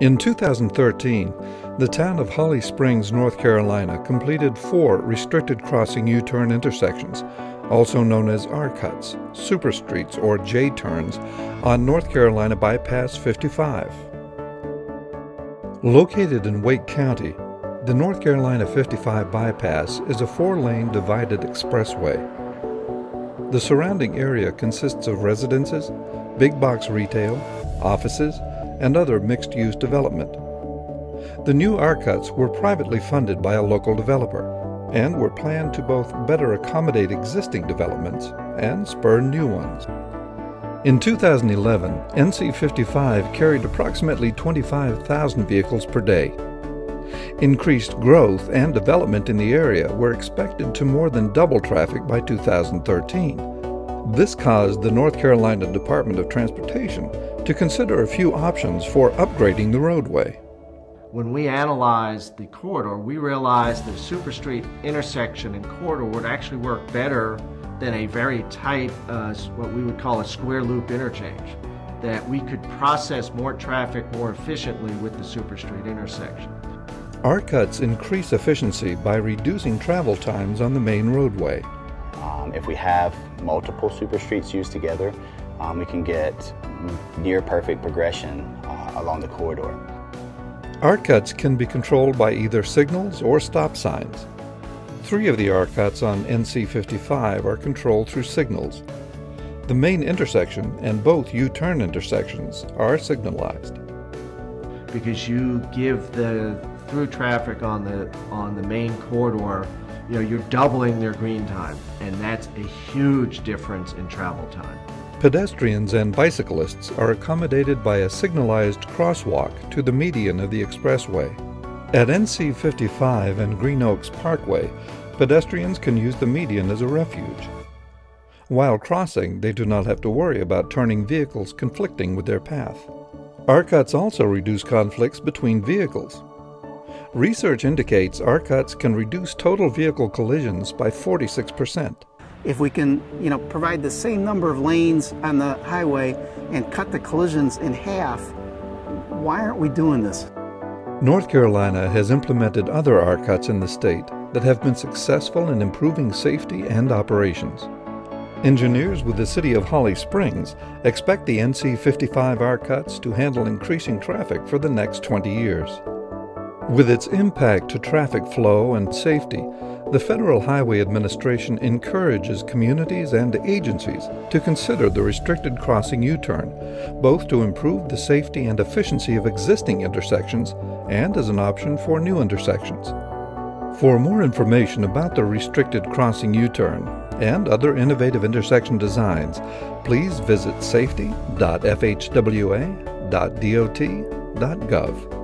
In 2013, the town of Holly Springs, North Carolina completed four restricted crossing U turn intersections, also known as R cuts, super streets, or J turns, on North Carolina Bypass 55. Located in Wake County, the North Carolina 55 bypass is a four lane divided expressway. The surrounding area consists of residences, big box retail, offices, and other mixed use development. The new R-cuts were privately funded by a local developer and were planned to both better accommodate existing developments and spur new ones. In 2011, NC 55 carried approximately 25,000 vehicles per day. Increased growth and development in the area were expected to more than double traffic by 2013. This caused the North Carolina Department of Transportation to consider a few options for upgrading the roadway. When we analyzed the corridor, we realized that a super street intersection and corridor would actually work better than a very tight, uh, what we would call a square loop interchange. That we could process more traffic more efficiently with the super street intersection. R-cuts increase efficiency by reducing travel times on the main roadway. Um, if we have multiple super streets used together, um, we can get near perfect progression uh, along the corridor. R-cuts can be controlled by either signals or stop signs. Three of the R-cuts on NC55 are controlled through signals. The main intersection and both U-turn intersections are signalized. Because you give the through traffic on the on the main corridor, you know, you're doubling their green time, and that's a huge difference in travel time. Pedestrians and bicyclists are accommodated by a signalized crosswalk to the median of the expressway. At NC 55 and Green Oaks Parkway, pedestrians can use the median as a refuge. While crossing, they do not have to worry about turning vehicles conflicting with their path. R-cuts also reduce conflicts between vehicles. Research indicates R-cuts can reduce total vehicle collisions by 46 percent if we can, you know, provide the same number of lanes on the highway and cut the collisions in half, why aren't we doing this? North Carolina has implemented other R-cuts in the state that have been successful in improving safety and operations. Engineers with the City of Holly Springs expect the NC 55 R-cuts to handle increasing traffic for the next 20 years. With its impact to traffic flow and safety, the Federal Highway Administration encourages communities and agencies to consider the restricted crossing U-turn, both to improve the safety and efficiency of existing intersections and as an option for new intersections. For more information about the restricted crossing U-turn and other innovative intersection designs, please visit safety.fhwa.dot.gov.